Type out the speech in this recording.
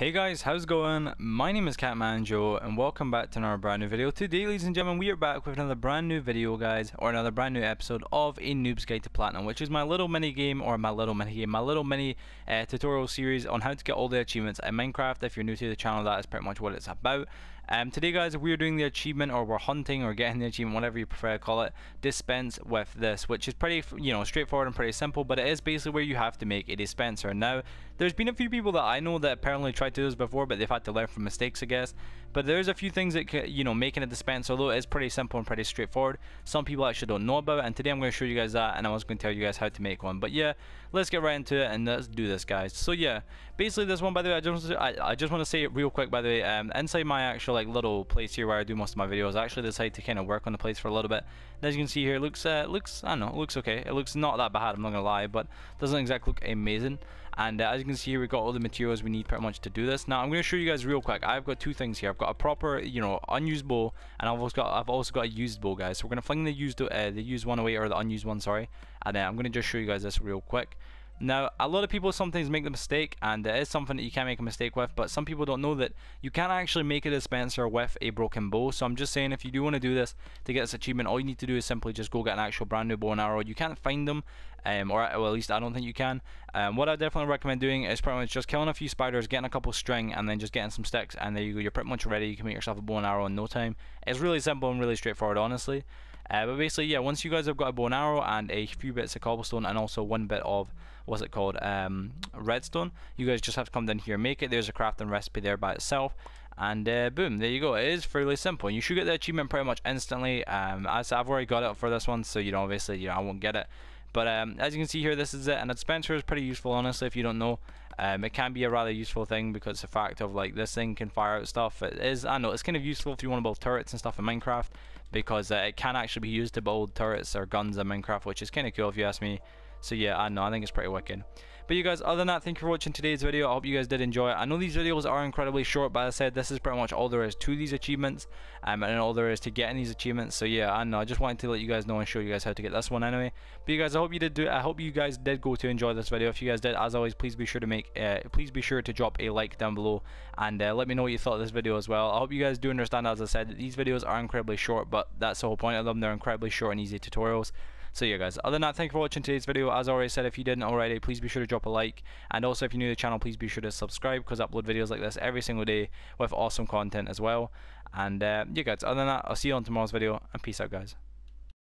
Hey guys, how's it going? My name is Catman Joe and welcome back to another brand new video. Today ladies and gentlemen we are back with another brand new video guys or another brand new episode of a Noob's Guide to Platinum which is my little mini game or my little mini game, my little mini uh, tutorial series on how to get all the achievements in Minecraft. If you're new to the channel that is pretty much what it's about. Um, today guys we're doing the achievement or we're hunting or getting the achievement whatever you prefer to call it dispense with this which is pretty you know straightforward and pretty simple but it is basically where you have to make a dispenser. Now there's been a few people that I know that apparently tried to do this before but they've had to learn from mistakes I guess but there's a few things that you know making a dispenser although it is pretty simple and pretty straightforward. Some people actually don't know about it and today I'm going to show you guys that and I was going to tell you guys how to make one. But yeah let's get right into it and let's do this guys. So yeah basically this one by the way I just I, I just want to say it real quick by the way um, inside my actual like little place here where I do most of my videos I actually decided to kind of work on the place for a little bit. And as you can see here it looks uh, looks I don't know it looks okay. It looks not that bad I'm not gonna lie but doesn't exactly look amazing and uh, as you can see here we've got all the materials we need pretty much to do this. Now I'm going to show you guys real quick. I've got two things here. I've got a proper you know unused bow and I've also got I've also got a used bow guys. So we're going to fling the used uh, the used one away or the unused one sorry. And uh, I'm going to just show you guys this real quick now, a lot of people sometimes make the mistake, and it is something that you can make a mistake with, but some people don't know that you can actually make a dispenser with a broken bow. So I'm just saying, if you do want to do this to get this achievement, all you need to do is simply just go get an actual brand new bow and arrow. You can't find them, um, or well, at least I don't think you can. Um, what I definitely recommend doing is pretty much just killing a few spiders, getting a couple string, and then just getting some sticks, and there you go. You're pretty much ready. You can make yourself a bow and arrow in no time. It's really simple and really straightforward, honestly. Uh, but basically, yeah, once you guys have got a bow and arrow and a few bits of cobblestone and also one bit of, what's it called, um, redstone, you guys just have to come down here, and make it. There's a crafting recipe there by itself. And uh, boom, there you go. It is fairly simple. You should get the achievement pretty much instantly. Um, as I've already got it for this one, so you know, obviously, you know, I won't get it. But um, as you can see here, this is it. And a dispenser is pretty useful, honestly, if you don't know. Um, it can be a rather useful thing because the fact of like this thing can fire out stuff. It is, I know, it's kind of useful if you want to build turrets and stuff in Minecraft because uh, it can actually be used to build turrets or guns in Minecraft, which is kind of cool if you ask me. So yeah, I know, I think it's pretty wicked. But you guys, other than that, thank you for watching today's video. I hope you guys did enjoy it. I know these videos are incredibly short, but I said, this is pretty much all there is to these achievements, um, and all there is to getting these achievements. So yeah, I know, I just wanted to let you guys know and show you guys how to get this one anyway. But you guys, I hope you did do. I hope you guys did go to enjoy this video. If you guys did, as always, please be sure to make, uh, please be sure to drop a like down below, and uh, let me know what you thought of this video as well. I hope you guys do understand, as I said, these videos are incredibly short, but that's the whole point of them. They're incredibly short and easy tutorials. So yeah guys, other than that, thank you for watching today's video. As I already said, if you didn't already, please be sure to drop a like. And also if you're new to the channel, please be sure to subscribe because I upload videos like this every single day with awesome content as well. And uh, yeah guys, other than that, I'll see you on tomorrow's video and peace out guys.